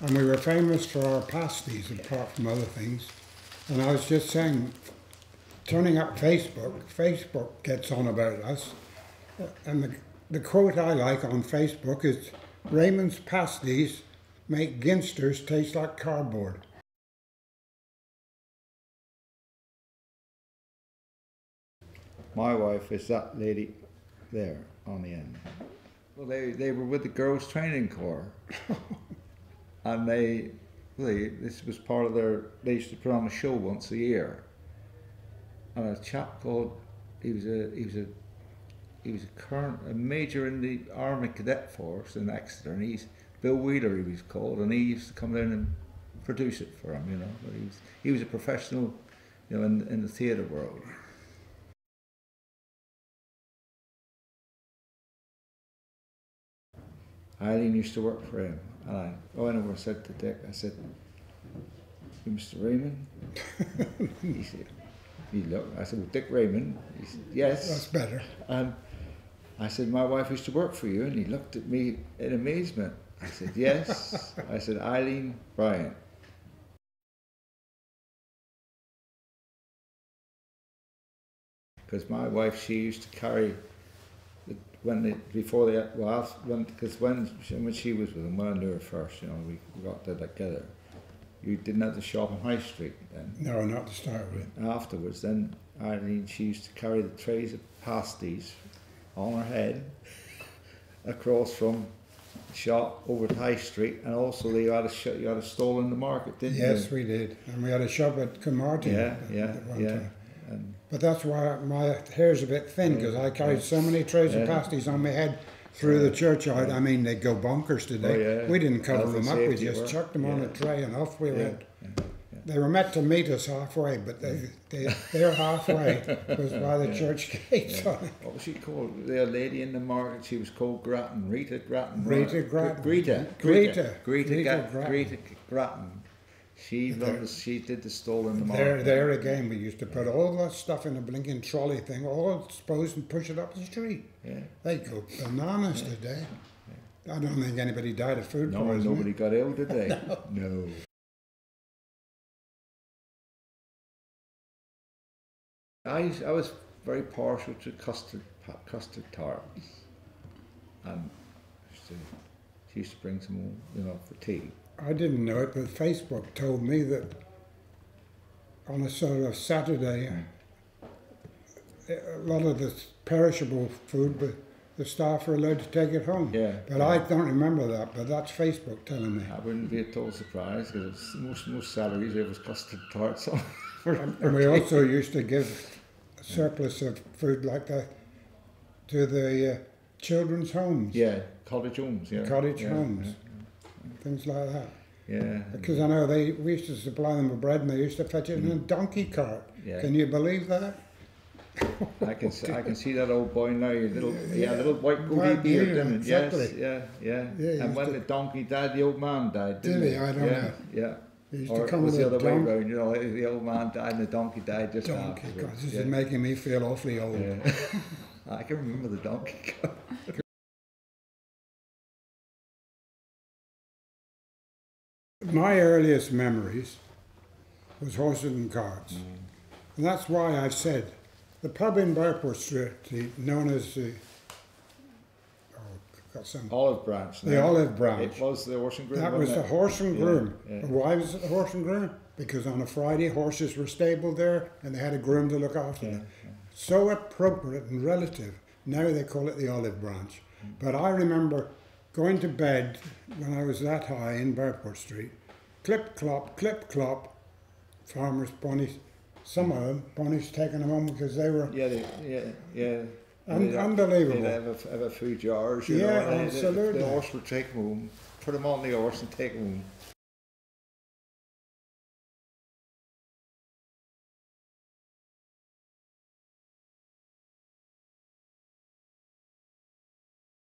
And we were famous for our pasties, apart from other things. And I was just saying, turning up Facebook, Facebook gets on about us. And the, the quote I like on Facebook is Raymond's pasties make ginsters taste like cardboard. My wife is that lady there on the end. Well, they, they were with the girls' training corps. and they, they, this was part of their, they used to put on a show once a year. And a chap called, he was a, he was a, he was a current, a major in the Army Cadet Force in Exeter, and he's, Bill Wheeler he was called, and he used to come down and produce it for him, you know. But he was, he was a professional, you know, in, in the theatre world. Eileen used to work for him. And I, oh, I never said to Dick, I said, Mr. Raymond? he said, he looked, I said, well, Dick Raymond? He said, yes. That's better. And I said, my wife used to work for you. And he looked at me in amazement. I said, yes. I said, Eileen Bryant. Because my wife, she used to carry when they, before they well when because when when she was with him when I knew her first you know we, we got there together you didn't have to shop on High Street then No, not to start with. afterwards then Eileen she used to carry the trays of pasties on her head across from the shop over to High Street and also they had a sh- you had a stall in the market didn't Yes, you we did. And we had a shop at Carmarthen yeah at- yeah at yeah and But that's why my hair's a bit thin because I carried so many trays of pasties on my head through the churchyard. I mean, they'd go bonkers today. Oh, yeah. We didn't cover Health them up. We just work. chucked them on a tray and off we yeah, went. Yeah. They were meant to meet us halfway, but they, they, they're halfway was by the Yeah. church gates. Yeah. What was she called? The lady in the market, she was called Grattan, Rita Grattan. Rita? Grattan. Greta. Greta. Greta. Greta Greta, Grattan. She There- she did the stall in the There, market. there there again, we used to put all that stuff in a blinking trolley thing, all exposed and push it up the street. Yeah. They go bananas today. I don't think anybody died of food No, poisoning. nobody got ill, did they? no. I, I was very partial to custard custard tarts, and to, she used to bring some, more, you know, for tea. I didn't know it, but Facebook told me that on a sort of Saturday, hmm. a lot of the perishable food, but the staff are allowed to take it home. Yeah. But I don't remember that, but that's Facebook telling me. I wouldn't be at all surprised because most most salaries it was custard tarts on. And, and we also used to give a surplus of food like that to the uh, children's homes, yeah, cottage homes. Yeah, cottage yeah, homes, things like that. Yeah, yeah. Because I know they we used to supply them with bread and they used to fetch it in a donkey cart. Yeah. Can you believe that? I can see, I can see that old boy now. Your little yeah, Yeah. little white goatee beard, didn't it? Yes, yeah, yeah. Yeah, and when to- the donkey died, the old man died. Didn't Did he? I don't yeah, know. Yeah. Used Or to come it was the other way don- round. You know, the old man died and the donkey died just donkey afterwards. cart. This yeah. is making me feel awfully old. yeah. I can remember the donkey. My earliest memories was horses and carts. Mm. And that's why I've said the pub in Boutport Street, known as the oh, got some Olive branch. The olive branch. It was the horse and groom. That was wasn't the horse and groom. yeah. Why was it the horse and groom? Because on a Friday, horses were stabled there and they had a groom to look after them. So appropriate and relative. Now they call it the olive branch. Mm. But I remember going to bed when I was that high in Boutport Street. Clip clop, clip clop. Farmers' ponies, some of them, ponies taking them home because they were Yeah, they, yeah, yeah. Un- They'd unbelievable. They'd have a, have a few jars, you Yeah, know. and they- the- The horse would take them home, put them on the horse and take them home.